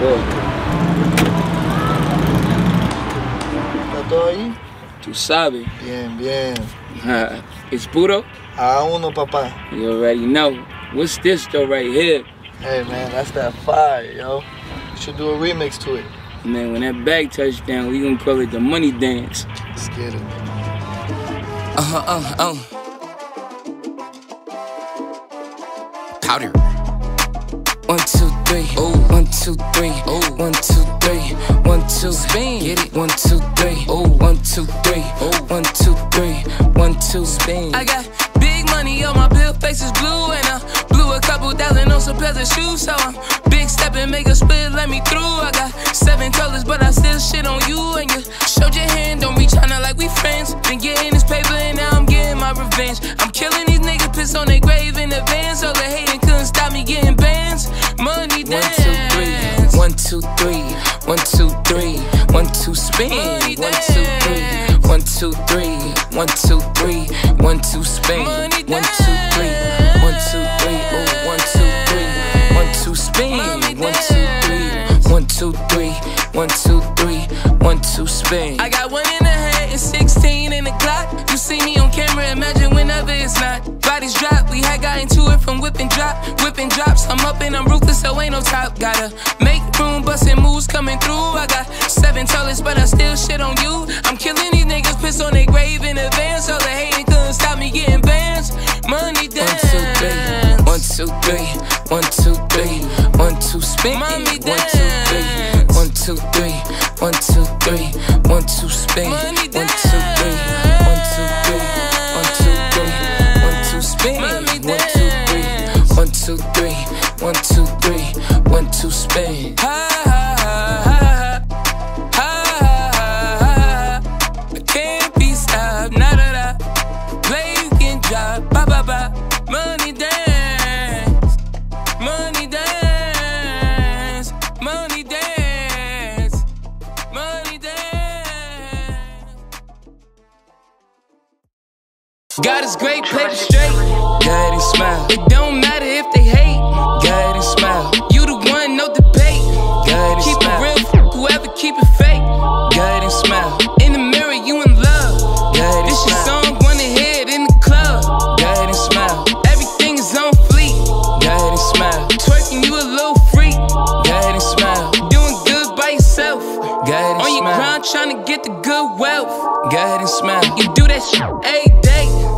¿Está todo ahí? Tú sabes. Bien, bien. Uh, it's puro? A uno, papá. You already know. What's this though right here? Hey man, that's that fire, yo. We should do a remix to it. Man, when that bag touched down, we gonna call it the money dance. Let's get it. Uh-huh, uh, uh. Powder. One, two, three. Ooh. One, two, three. Ooh. One, two, three. One, two. Spin. Get it. One, two, three. Ooh. One, two, three. Ooh. One, two, three. One, two. Spin. I got big money on my bill, face is blue, and I blew a couple thousand on some pairs of shoes, so I'm big stepping, make a split, let me through. I got seven colors, but I still shit on you, and you showed your hand, don't be tryna like we friends. Been getting this paper, and now I'm getting my revenge. Two, three. One, two, three. One, two, spin. One, two, three. One, two, three. One, two, three. One, two, spin. One, two, three. One, two, three. Oh, one, two, three. One, two, spin. One, two, three. One, two, three. One, two, three. One, two, spin. I got one in the head and 16 in the Glock. You see me on camera, imagine whenever it's not. Bodies drop, we had got into it from whipping drop, whipping drops. I'm up and I'm ruthless, so ain't no top. Gotta make seven but I still shit on you. I'm killing these niggas, piss on their grave in advance. All the hating couldn't stop me getting bands. Money dance. One, two, three. One, two, three. One, two, spin. Mommy One, two, three. One, two, three. One, two, three. One, two, spin. One, two, three. One, two, three. One, two, three. One, two, spin. One, two, three. One, two, three. One, two, three. One, two, spin. Ha, ha, ha, ha, can. Ba, ba, ba. Money dance. Money dance. Money dance. Money dance. God is great, it straight. Ahead smile. Now I'm trying to get the good wealth. Go ahead and smile. You do that shit every day.